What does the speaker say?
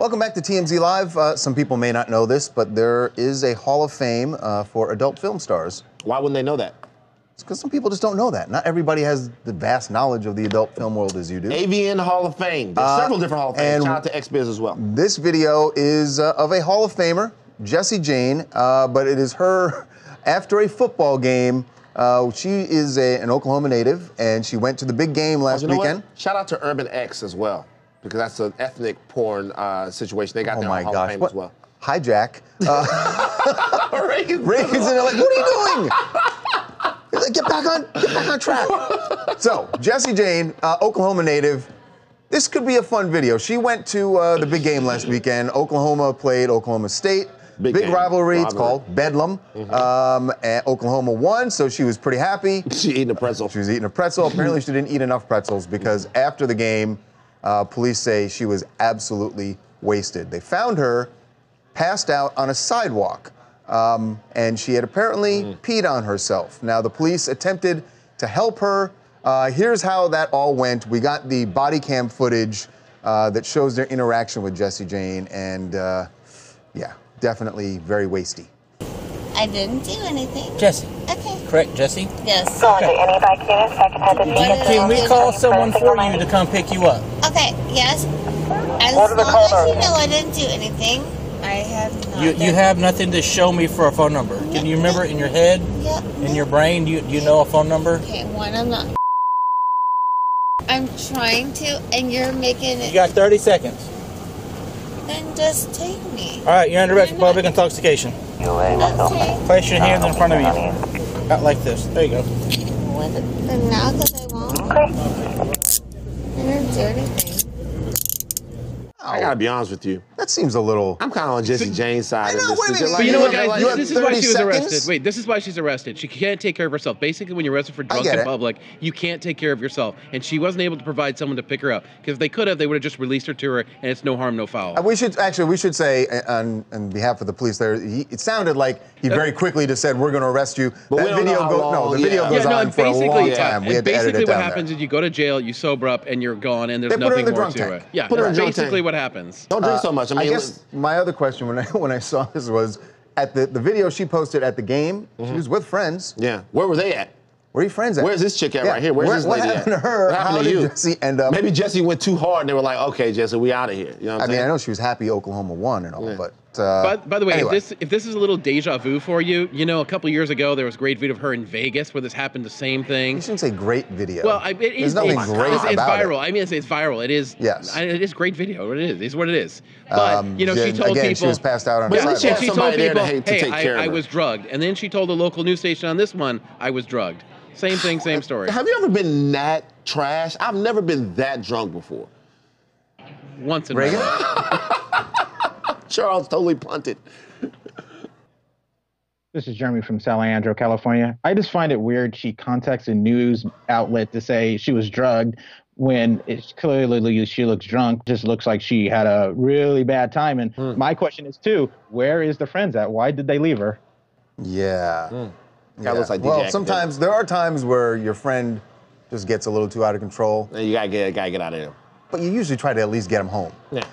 Welcome back to TMZ Live. Uh, some people may not know this, but there is a Hall of Fame uh, for adult film stars. Why wouldn't they know that? It's because some people just don't know that. Not everybody has the vast knowledge of the adult film world as you do. AVN Hall of Fame. There's Uh, several different Hall of Fames. Shout out to XBiz as well. This video is uh, of a Hall of Famer, Jesse Jane, uh, but it is her after a football game. Uh, she is a, an Oklahoma native, and she went to the big game last You know weekend. what? Shout out to Urban X as well, because that's an ethnic porn uh, situation. They got Oh their my Hall gosh! What? as well. Hijack. Uh, Reagan's Reagan's in there like, what are you doing? He's like, get back on, get back on track. so, Jesse Jane, uh, Oklahoma native. This could be a fun video. She went to uh, the big game last weekend. Oklahoma played Oklahoma State. Big Big, game. rivalry. It's called Bedlam. Um, and Oklahoma won, so she was pretty happy. She eating a pretzel. She was eating a pretzel. Apparently, she didn't eat enough pretzels because after the game, uh, police say she was absolutely wasted. They found her passed out on a sidewalk, um, and she had apparently peed on herself. Now, the police attempted to help her. Uh, here's how that all went. We got the body cam footage uh, that shows their interaction with Jesse Jane, and uh, yeah, definitely very wasty. I didn't do anything. Jesse, Okay. Correct, Jesse? Yes. Going to any bike units, I can head to Can- Can we call someone for you to come pick you up? Okay. Yes. As What are the long as colors? you know I didn't do anything, I have not. You, you done- have nothing to show me for a phone number. Can you remember it in your head, Yep. in your brain? Do you, do you know a phone number? Okay. One. I'm not. I'm trying to, and you're making it. You got 30 seconds. Then just take me. All right, you're under arrest for public intoxication. Okay. Place your hands in front of you. Out like this. There you go. What? Then now, because I won't. I didn't do anything. I gotta be honest with you. That seems a little. I'm kind of on Jesse Jane's side. I know, of this. wait a minute. Like, But you know what, guys? you This, this is why she was seconds? arrested. Wait, this is why she's arrested. She can't take care of herself. Basically, when you're arrested for drunk in it. public, you can't take care of yourself. And she wasn't able to provide someone to pick her up. Because if they could have, they would have just released her to her, and it's no harm, no foul. Uh, We should actually we should say uh, on, on behalf of the police there. He, it sounded like he very quickly just said we're going to arrest you. But that video know how go, long, no, the yeah. video Yeah, goes no, on for a long yeah, time. We and had to edit basically it what happens there. is you go to jail, you sober up, and you're gone, and there's They put her in nothing more to it. Yeah, Put her in that's basically what what happens. Don't drink uh, so much. I I guess my other question when I when I saw this was at the, the video she posted at the game. She mm-hmm. was with friends. yeah. Where were they at? Where are your friends at? Where's this chick at Yeah. right here? Where's Where- this what happened at? to her? What happened How to did you? Jesse end up? Maybe Jesse went too hard, and they were like, "Okay, Jesse, we out of here." You know what I I'm mean. I know she was happy Oklahoma won and all, Yeah. but. Uh, By, by the way, anyway. if this if this is a little deja vu for you, you know, a couple years ago there was a great video of her in Vegas where this happened. The same thing. you shouldn't say great video. Well, I, it There's is. nothing it's, great it's, it's viral. it. I mean, it's, it's viral. It is. Yes. I, it is great video. What it is. It's what it is. But Um, you know, she told again, people. she was passed out on But a she she told somebody to people, to "Hey, I, I was drugged," and then she told the local news station on this one, "I was drugged." Same thing, same story. Have you ever been that trash? I've never been that drunk before. Once in my Reagan? life. Charles totally punted. This is Jeremy from San Leandro, California. I just find it weird she contacts a news outlet to say she was drugged when it's clearly she looks drunk. Just looks like she had a really bad time. And Hmm. my question is too, where is the friends at? Why did they leave her? Yeah. Guy looks like well, Academic. sometimes there are times where your friend just gets a little too out of control, You gotta get, gotta get out of here. but you usually try to at least get him home. Yeah.